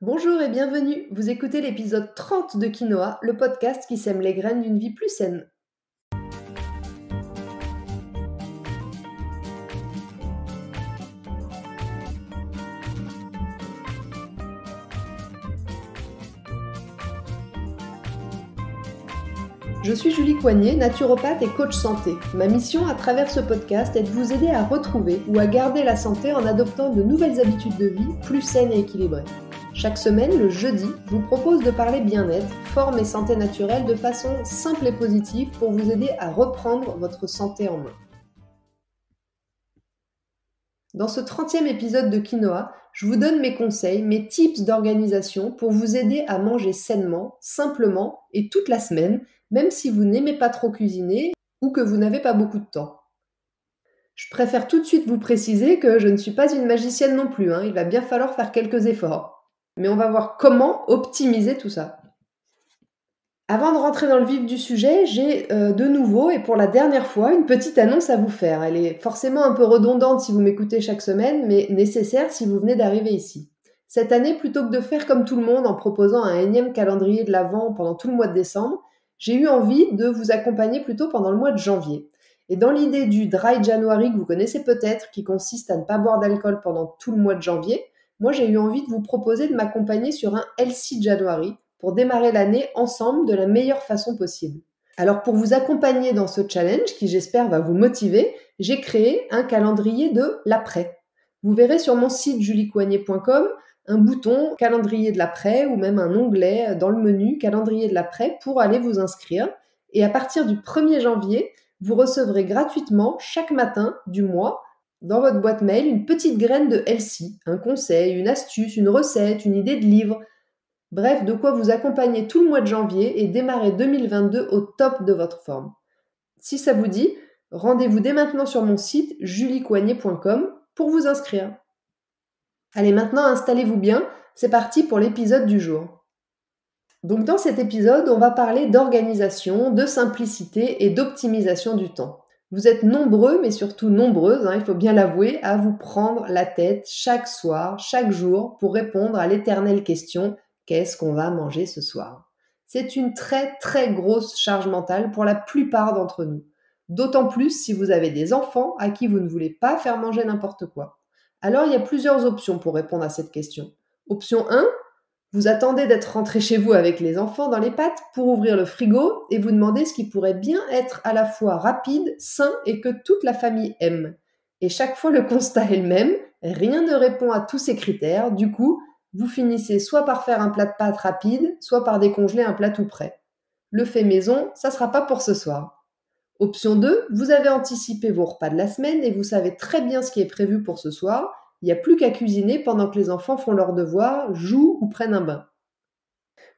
Bonjour et bienvenue. Vous écoutez l'épisode 30 de Quinoa, le podcast qui sème les graines d'une vie plus saine. Je suis Julie Coignet, naturopathe et coach santé. Ma mission à travers ce podcast est de vous aider à retrouver ou à garder la santé en adoptant de nouvelles habitudes de vie plus saines et équilibrées. Chaque semaine, le jeudi, je vous propose de parler bien-être, forme et santé naturelle de façon simple et positive pour vous aider à reprendre votre santé en main. Dans ce 30e épisode de Quinoa, je vous donne mes conseils, mes tips d'organisation pour vous aider à manger sainement, simplement et toute la semaine même si vous n'aimez pas trop cuisiner ou que vous n'avez pas beaucoup de temps. Je préfère tout de suite vous préciser que je ne suis pas une magicienne non plus, hein. il va bien falloir faire quelques efforts. Mais on va voir comment optimiser tout ça. Avant de rentrer dans le vif du sujet, j'ai euh, de nouveau et pour la dernière fois une petite annonce à vous faire. Elle est forcément un peu redondante si vous m'écoutez chaque semaine, mais nécessaire si vous venez d'arriver ici. Cette année, plutôt que de faire comme tout le monde en proposant un énième calendrier de l'Avent pendant tout le mois de décembre, j'ai eu envie de vous accompagner plutôt pendant le mois de janvier. Et dans l'idée du Dry January que vous connaissez peut-être, qui consiste à ne pas boire d'alcool pendant tout le mois de janvier, moi j'ai eu envie de vous proposer de m'accompagner sur un Healthy January pour démarrer l'année ensemble de la meilleure façon possible. Alors pour vous accompagner dans ce challenge, qui j'espère va vous motiver, j'ai créé un calendrier de l'après. Vous verrez sur mon site juliecoignet.com un bouton calendrier de l'après ou même un onglet dans le menu calendrier de l'après pour aller vous inscrire. Et à partir du 1er janvier, vous recevrez gratuitement chaque matin du mois dans votre boîte mail une petite graine de Elsie, un conseil, une astuce, une recette, une idée de livre. Bref, de quoi vous accompagner tout le mois de janvier et démarrer 2022 au top de votre forme. Si ça vous dit, rendez-vous dès maintenant sur mon site juliecoignet.com pour vous inscrire. Allez, maintenant installez-vous bien, c'est parti pour l'épisode du jour. Donc dans cet épisode, on va parler d'organisation, de simplicité et d'optimisation du temps. Vous êtes nombreux, mais surtout nombreuses, hein, il faut bien l'avouer, à vous prendre la tête chaque soir, chaque jour, pour répondre à l'éternelle question qu'est-ce qu'on va manger ce soir? C'est une très très grosse charge mentale pour la plupart d'entre nous. D'autant plus si vous avez des enfants à qui vous ne voulez pas faire manger n'importe quoi. Alors il y a plusieurs options pour répondre à cette question. Option 1, vous attendez d'être rentré chez vous avec les enfants dans les pattes pour ouvrir le frigo et vous demandez ce qui pourrait bien être à la fois rapide, sain et que toute la famille aime. Et chaque fois le constat est le même, rien ne répond à tous ces critères, du coup, vous finissez soit par faire un plat de pâtes rapide, soit par décongeler un plat tout prêt. Le fait maison, ça sera pas pour ce soir. Option 2, vous avez anticipé vos repas de la semaine et vous savez très bien ce qui est prévu pour ce soir. Il n'y a plus qu'à cuisiner pendant que les enfants font leurs devoirs, jouent ou prennent un bain.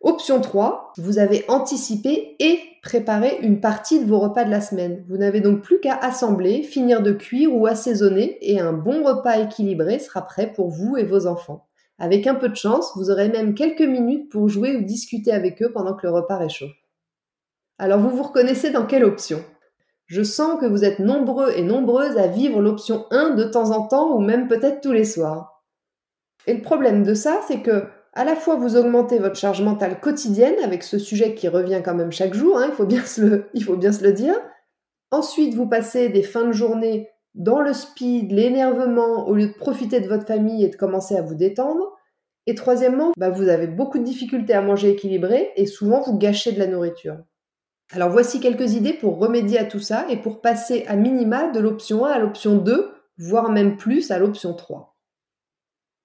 Option 3, vous avez anticipé et préparé une partie de vos repas de la semaine. Vous n'avez donc plus qu'à assembler, finir de cuire ou assaisonner et un bon repas équilibré sera prêt pour vous et vos enfants. Avec un peu de chance, vous aurez même quelques minutes pour jouer ou discuter avec eux pendant que le repas réchauffe. Alors vous vous reconnaissez dans quelle option? Je sens que vous êtes nombreux et nombreuses à vivre l'option 1 de temps en temps ou même peut-être tous les soirs. Et le problème de ça, c'est que à la fois vous augmentez votre charge mentale quotidienne avec ce sujet qui revient quand même chaque jour, hein, il, faut bien se le, dire. Ensuite, vous passez des fins de journée dans le speed, l'énervement, au lieu de profiter de votre famille et de commencer à vous détendre. Et troisièmement, bah, vous avez beaucoup de difficultés à manger équilibré et souvent vous gâchez de la nourriture. Alors voici quelques idées pour remédier à tout ça et pour passer à minima de l'option 1 à l'option 2, voire même plus à l'option 3.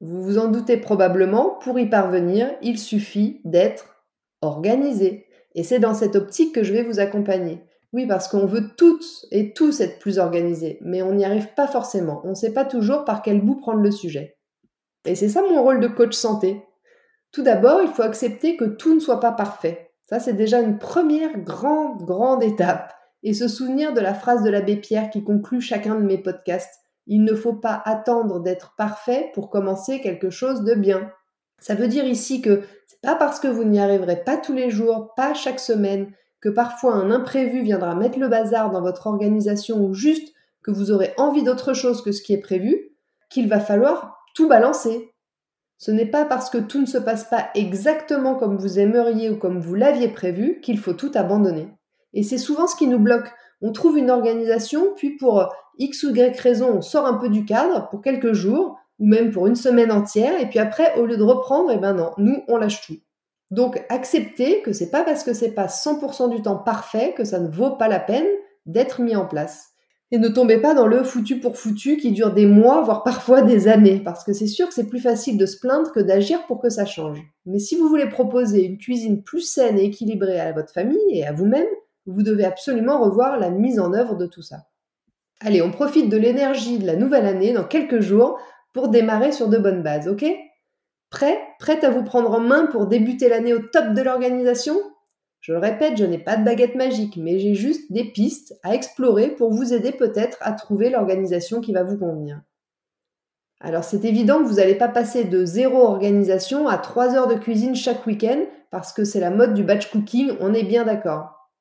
Vous vous en doutez probablement, pour y parvenir, il suffit d'être organisé. Et c'est dans cette optique que je vais vous accompagner. Oui, parce qu'on veut toutes et tous être plus organisés, mais on n'y arrive pas forcément. On ne sait pas toujours par quel bout prendre le sujet. Et c'est ça mon rôle de coach santé. Tout d'abord, il faut accepter que tout ne soit pas parfait. Ça, c'est déjà une première grande, grande étape. Et se souvenir de la phrase de l'abbé Pierre qui conclut chacun de mes podcasts. Il ne faut pas attendre d'être parfait pour commencer quelque chose de bien. Ça veut dire ici que c'est pas parce que vous n'y arriverez pas tous les jours, pas chaque semaine, que parfois un imprévu viendra mettre le bazar dans votre organisation ou juste que vous aurez envie d'autre chose que ce qui est prévu, qu'il va falloir tout balancer. Ce n'est pas parce que tout ne se passe pas exactement comme vous aimeriez ou comme vous l'aviez prévu qu'il faut tout abandonner. Et c'est souvent ce qui nous bloque. On trouve une organisation, puis pour X ou Y raison, on sort un peu du cadre pour quelques jours, ou même pour une semaine entière, et puis après, au lieu de reprendre, eh ben non, nous, on lâche tout. Donc, acceptez que c'est pas parce que c'est pas 100% du temps parfait que ça ne vaut pas la peine d'être mis en place. Et ne tombez pas dans le foutu pour foutu qui dure des mois, voire parfois des années, parce que c'est sûr que c'est plus facile de se plaindre que d'agir pour que ça change. Mais si vous voulez proposer une cuisine plus saine et équilibrée à votre famille et à vous-même, vous devez absolument revoir la mise en œuvre de tout ça. Allez, on profite de l'énergie de la nouvelle année dans quelques jours pour démarrer sur de bonnes bases, ok? Prêt? Prête à vous prendre en main pour débuter l'année au top de l'organisation? Je le répète, je n'ai pas de baguette magique, mais j'ai juste des pistes à explorer pour vous aider peut-être à trouver l'organisation qui va vous convenir. Alors c'est évident que vous n'allez pas passer de zéro organisation à trois heures de cuisine chaque week-end, parce que c'est la mode du batch cooking, on est bien d'accord.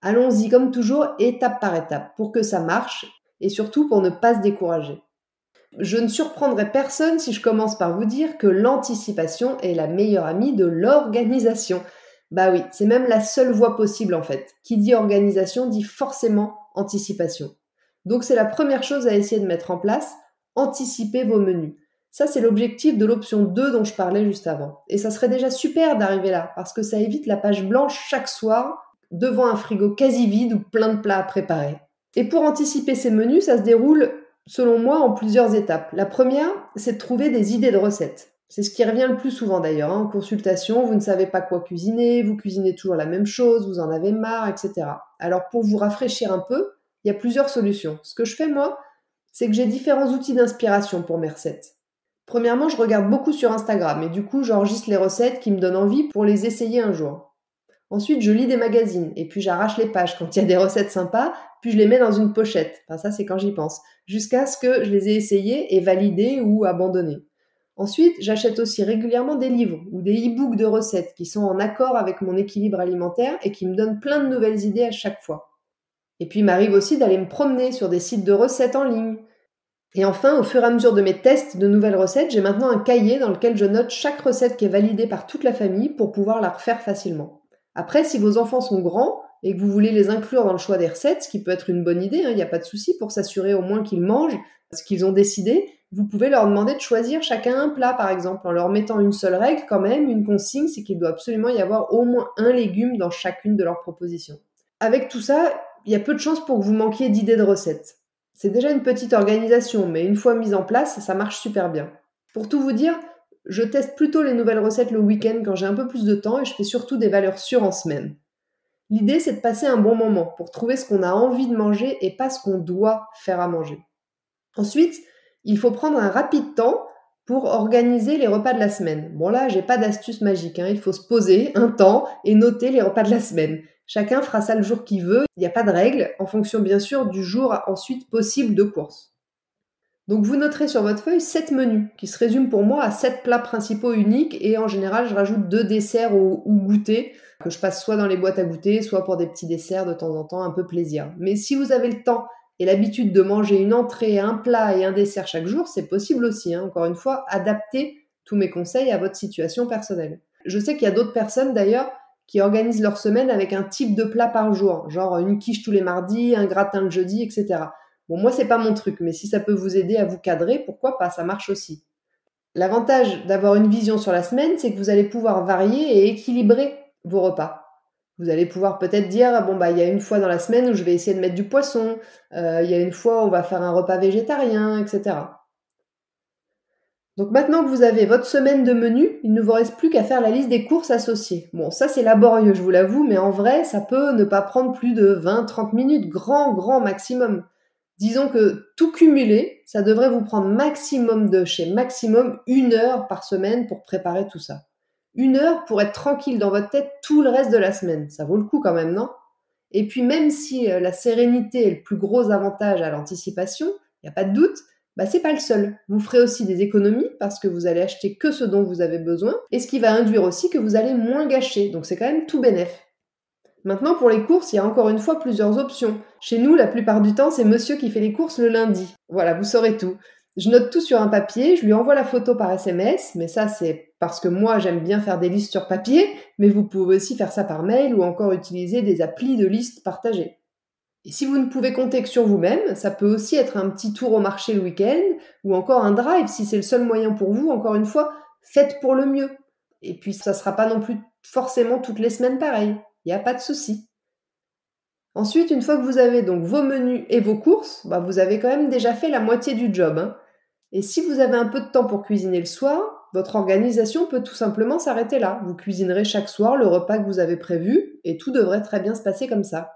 Allons-y comme toujours, étape par étape, pour que ça marche, et surtout pour ne pas se décourager. Je ne surprendrai personne si je commence par vous dire que l'anticipation est la meilleure amie de l'organisation. Bah oui, c'est même la seule voie possible en fait. Qui dit organisation dit forcément anticipation. Donc c'est la première chose à essayer de mettre en place, anticiper vos menus. Ça c'est l'objectif de l'option 2 dont je parlais juste avant. Et ça serait déjà super d'arriver là, parce que ça évite la page blanche chaque soir devant un frigo quasi vide ou plein de plats à préparer. Et pour anticiper ces menus, ça se déroule selon moi, en plusieurs étapes. La première, c'est de trouver des idées de recettes. C'est ce qui revient le plus souvent d'ailleurs. Hein. En consultation, vous ne savez pas quoi cuisiner, vous cuisinez toujours la même chose, vous en avez marre, etc. Alors pour vous rafraîchir un peu, il y a plusieurs solutions. Ce que je fais moi, c'est que j'ai différents outils d'inspiration pour mes recettes. Premièrement, je regarde beaucoup sur Instagram et du coup, j'enregistre les recettes qui me donnent envie pour les essayer un jour. Ensuite, je lis des magazines et puis j'arrache les pages quand il y a des recettes sympas, puis je les mets dans une pochette. Enfin, ça, c'est quand j'y pense. Jusqu'à ce que je les ai essayées et validées ou abandonnées. Ensuite, j'achète aussi régulièrement des livres ou des e-books de recettes qui sont en accord avec mon équilibre alimentaire et qui me donnent plein de nouvelles idées à chaque fois. Et puis, il m'arrive aussi d'aller me promener sur des sites de recettes en ligne. Et enfin, au fur et à mesure de mes tests de nouvelles recettes, j'ai maintenant un cahier dans lequel je note chaque recette qui est validée par toute la famille pour pouvoir la refaire facilement. Après, si vos enfants sont grands et que vous voulez les inclure dans le choix des recettes, ce qui peut être une bonne idée, hein, il n'y a pas de souci pour s'assurer au moins qu'ils mangent ce qu'ils ont décidé, vous pouvez leur demander de choisir chacun un plat, par exemple, en leur mettant une seule règle quand même, une consigne, c'est qu'il doit absolument y avoir au moins un légume dans chacune de leurs propositions. Avec tout ça, il y a peu de chances pour que vous manquiez d'idées de recettes. C'est déjà une petite organisation, mais une fois mise en place, ça marche super bien. Pour tout vous dire, je teste plutôt les nouvelles recettes le week-end quand j'ai un peu plus de temps et je fais surtout des valeurs sûres en semaine. L'idée, c'est de passer un bon moment pour trouver ce qu'on a envie de manger et pas ce qu'on doit faire à manger. Ensuite, il faut prendre un rapide temps pour organiser les repas de la semaine. Bon là, j'ai pas d'astuce magique, hein. il faut se poser un temps et noter les repas de la semaine. Chacun fera ça le jour qu'il veut, il n'y a pas de règle, en fonction bien sûr du jour ensuite possible de course. Donc vous noterez sur votre feuille 7 menus qui se résument pour moi à 7 plats principaux uniques et en général je rajoute deux desserts ou, goûters que je passe soit dans les boîtes à goûter, soit pour des petits desserts de temps en temps, un peu plaisir. Mais si vous avez le temps et l'habitude de manger une entrée, un plat et un dessert chaque jour, c'est possible aussi. Hein. Encore une fois, adaptez tous mes conseils à votre situation personnelle. Je sais qu'il y a d'autres personnes d'ailleurs qui organisent leur semaine avec un type de plat par jour, genre une quiche tous les mardis, un gratin le jeudi, etc. Bon, moi, c'est pas mon truc, mais si ça peut vous aider à vous cadrer, pourquoi pas, ça marche aussi. L'avantage d'avoir une vision sur la semaine, c'est que vous allez pouvoir varier et équilibrer vos repas. Vous allez pouvoir peut-être dire, bon, bah, il y a une fois dans la semaine où je vais essayer de mettre du poisson, euh, il y a une fois où on va faire un repas végétarien, etc. Donc maintenant que vous avez votre semaine de menu, il ne vous reste plus qu'à faire la liste des courses associées. Bon, ça c'est laborieux, je vous l'avoue, mais en vrai, ça peut ne pas prendre plus de 20-30 minutes, grand, grand maximum. Disons que tout cumulé, ça devrait vous prendre maximum de chez maximum une heure par semaine pour préparer tout ça. Une heure pour être tranquille dans votre tête tout le reste de la semaine. Ça vaut le coup quand même, non? Et puis même si euh, la sérénité est le plus gros avantage à l'anticipation, il n'y a pas de doute, bah c'est pas le seul. Vous ferez aussi des économies parce que vous allez acheter que ce dont vous avez besoin et ce qui va induire aussi que vous allez moins gâcher. Donc c'est quand même tout bénéf. Maintenant, pour les courses, il y a encore une fois plusieurs options. Chez nous, la plupart du temps, c'est monsieur qui fait les courses le lundi. Voilà, vous saurez tout. Je note tout sur un papier, je lui envoie la photo par SMS, mais ça c'est parce que moi j'aime bien faire des listes sur papier, mais vous pouvez aussi faire ça par mail ou encore utiliser des applis de listes partagées. Et si vous ne pouvez compter que sur vous-même, ça peut aussi être un petit tour au marché le week-end ou encore un drive si c'est le seul moyen pour vous. Encore une fois, faites pour le mieux. Et puis ça ne sera pas non plus forcément toutes les semaines pareil. Il n'y a pas de souci. Ensuite, une fois que vous avez donc vos menus et vos courses, bah, vous avez quand même déjà fait la moitié du job. Hein. Et si vous avez un peu de temps pour cuisiner le soir, votre organisation peut tout simplement s'arrêter là. Vous cuisinerez chaque soir le repas que vous avez prévu et tout devrait très bien se passer comme ça.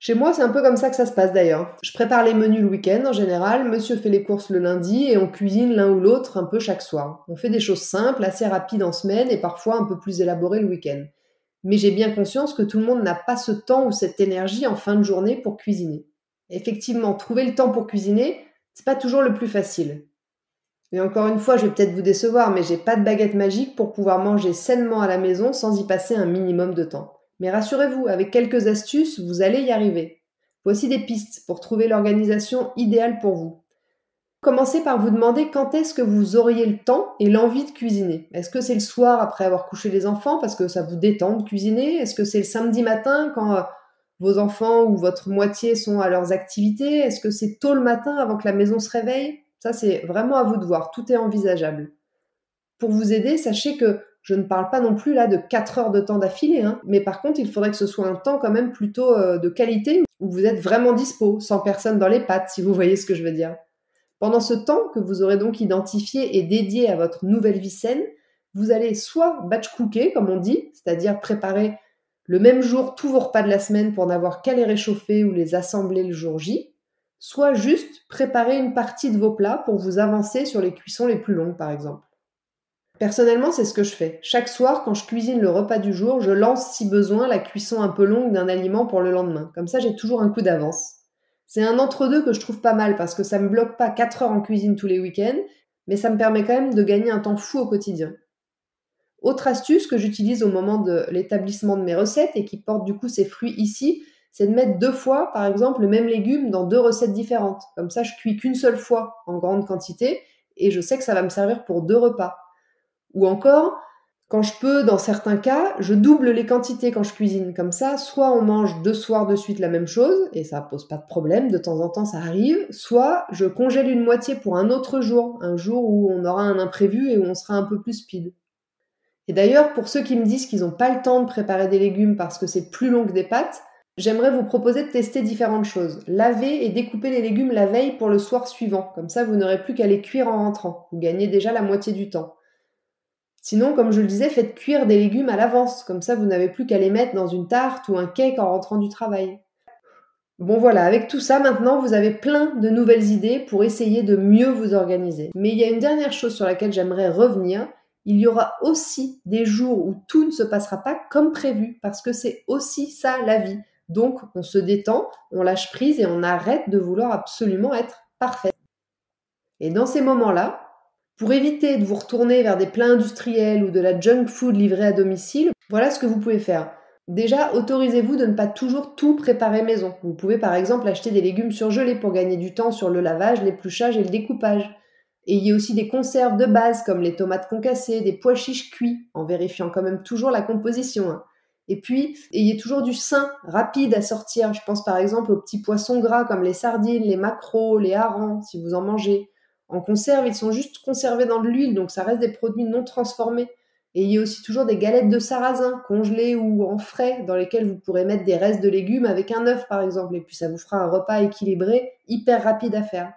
Chez moi, c'est un peu comme ça que ça se passe d'ailleurs. Je prépare les menus le week-end en général, monsieur fait les courses le lundi et on cuisine l'un ou l'autre un peu chaque soir. On fait des choses simples, assez rapides en semaine et parfois un peu plus élaborées le week-end. Mais j'ai bien conscience que tout le monde n'a pas ce temps ou cette énergie en fin de journée pour cuisiner. Effectivement, trouver le temps pour cuisiner, c'est pas toujours le plus facile. Et encore une fois, je vais peut-être vous décevoir, mais j'ai pas de baguette magique pour pouvoir manger sainement à la maison sans y passer un minimum de temps. Mais rassurez-vous, avec quelques astuces, vous allez y arriver. Voici des pistes pour trouver l'organisation idéale pour vous. Commencez par vous demander quand est-ce que vous auriez le temps et l'envie de cuisiner. Est-ce que c'est le soir après avoir couché les enfants parce que ça vous détend de cuisiner? Est-ce que c'est le samedi matin quand euh, vos enfants ou votre moitié sont à leurs activités? Est-ce que c'est tôt le matin avant que la maison se réveille? Ça, c'est vraiment à vous de voir. Tout est envisageable. Pour vous aider, sachez que je ne parle pas non plus là de 4 heures de temps d'affilée, hein, mais par contre, il faudrait que ce soit un temps quand même plutôt euh, de qualité où vous êtes vraiment dispo, sans personne dans les pattes, si vous voyez ce que je veux dire. Pendant ce temps que vous aurez donc identifié et dédié à votre nouvelle vie saine, vous allez soit batch cooker, comme on dit, c'est-à-dire préparer le même jour tous vos repas de la semaine pour n'avoir qu'à les réchauffer ou les assembler le jour J, soit juste préparer une partie de vos plats pour vous avancer sur les cuissons les plus longues par exemple. Personnellement, c'est ce que je fais. Chaque soir, quand je cuisine le repas du jour, je lance si besoin la cuisson un peu longue d'un aliment pour le lendemain. Comme ça, j'ai toujours un coup d'avance. C'est un entre-deux que je trouve pas mal parce que ça me bloque pas 4 heures en cuisine tous les week-ends, mais ça me permet quand même de gagner un temps fou au quotidien. Autre astuce que j'utilise au moment de l'établissement de mes recettes et qui porte du coup ses fruits ici, c'est de mettre deux fois, par exemple, le même légume dans deux recettes différentes. Comme ça, je cuis qu'une seule fois en grande quantité et je sais que ça va me servir pour deux repas. Ou encore, quand je peux, dans certains cas, je double les quantités quand je cuisine. Comme ça, soit on mange deux soirs de suite la même chose, et ça pose pas de problème, de temps en temps ça arrive, soit je congèle une moitié pour un autre jour, un jour où on aura un imprévu et où on sera un peu plus speed. Et d'ailleurs, pour ceux qui me disent qu'ils n'ont pas le temps de préparer des légumes parce que c'est plus long que des pâtes, j'aimerais vous proposer de tester différentes choses. Laver et découper les légumes la veille pour le soir suivant. Comme ça, vous n'aurez plus qu'à les cuire en rentrant. Vous gagnez déjà la moitié du temps. Sinon, comme je le disais, faites cuire des légumes à l'avance. Comme ça, vous n'avez plus qu'à les mettre dans une tarte ou un cake en rentrant du travail. Bon voilà, avec tout ça, maintenant, vous avez plein de nouvelles idées pour essayer de mieux vous organiser. Mais il y a une dernière chose sur laquelle j'aimerais revenir, il y aura aussi des jours où tout ne se passera pas comme prévu, parce que c'est aussi ça la vie. Donc on se détend, on lâche prise et on arrête de vouloir absolument être parfait. Et dans ces moments-là, pour éviter de vous retourner vers des plats industriels ou de la junk food livrée à domicile, voilà ce que vous pouvez faire. Déjà, autorisez-vous de ne pas toujours tout préparer maison. Vous pouvez par exemple acheter des légumes surgelés pour gagner du temps sur le lavage, l'épluchage et le découpage. Ayez aussi des conserves de base comme les tomates concassées, des pois chiches cuits, en vérifiant quand même toujours la composition. Hein. Et puis, ayez toujours du sain, rapide à sortir. Je pense par exemple aux petits poissons gras comme les sardines, les maquereaux, les harengs, si vous en mangez. En conserve, ils sont juste conservés dans de l'huile, donc ça reste des produits non transformés. Et il y aussi toujours des galettes de sarrasin, congelées ou en frais, dans lesquelles vous pourrez mettre des restes de légumes avec un œuf par exemple, et puis ça vous fera un repas équilibré, hyper rapide à faire.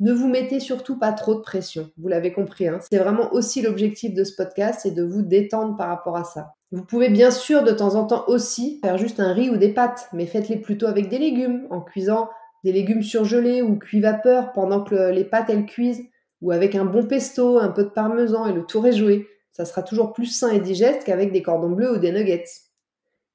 Ne vous mettez surtout pas trop de pression, vous l'avez compris. Hein. C'est vraiment aussi l'objectif de ce podcast, c'est de vous détendre par rapport à ça. Vous pouvez bien sûr de temps en temps aussi faire juste un riz ou des pâtes, mais faites-les plutôt avec des légumes, en cuisant des légumes surgelés ou cuits vapeur pendant que les pâtes elles cuisent, ou avec un bon pesto, un peu de parmesan et le tour est joué. Ça sera toujours plus sain et digeste qu'avec des cordons bleus ou des nuggets.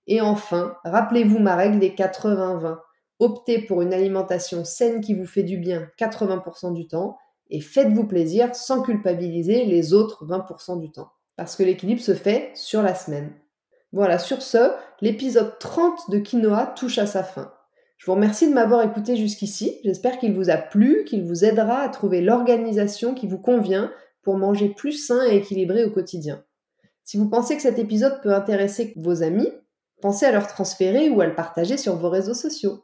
Et enfin, rappelez-vous ma règle des 80-20. Optez pour une alimentation saine qui vous fait du bien 80% du temps et faites-vous plaisir sans culpabiliser les autres 20% du temps. Parce que l'équilibre se fait sur la semaine. Voilà, sur ce, l'épisode 30 de Quinoa touche à sa fin. Je vous remercie de m'avoir écouté jusqu'ici. J'espère qu'il vous a plu, qu'il vous aidera à trouver l'organisation qui vous convient pour manger plus sain et équilibré au quotidien. Si vous pensez que cet épisode peut intéresser vos amis, pensez à leur transférer ou à le partager sur vos réseaux sociaux.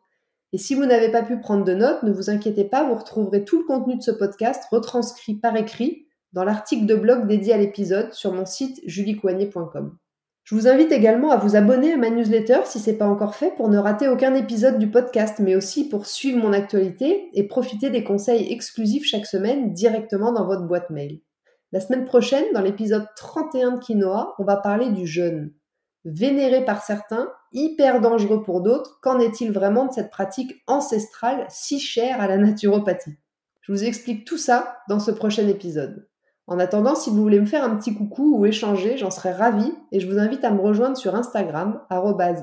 Et si vous n'avez pas pu prendre de notes, ne vous inquiétez pas, vous retrouverez tout le contenu de ce podcast retranscrit par écrit dans l'article de blog dédié à l'épisode sur mon site juliecoignet.com. Je vous invite également à vous abonner à ma newsletter si ce n'est pas encore fait pour ne rater aucun épisode du podcast, mais aussi pour suivre mon actualité et profiter des conseils exclusifs chaque semaine directement dans votre boîte mail. La semaine prochaine, dans l'épisode 31 de Quinoa, on va parler du jeûne. Vénéré par certains, hyper dangereux pour d'autres, qu'en est-il vraiment de cette pratique ancestrale si chère à la naturopathie? Je vous explique tout ça dans ce prochain épisode. En attendant, si vous voulez me faire un petit coucou ou échanger, j'en serais ravie et je vous invite à me rejoindre sur Instagram,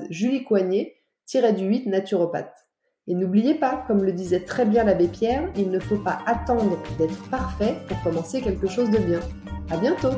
juliecoignet-du8 naturopathe. Et n'oubliez pas, comme le disait très bien l'abbé Pierre, il ne faut pas attendre d'être parfait pour commencer quelque chose de bien. À bientôt!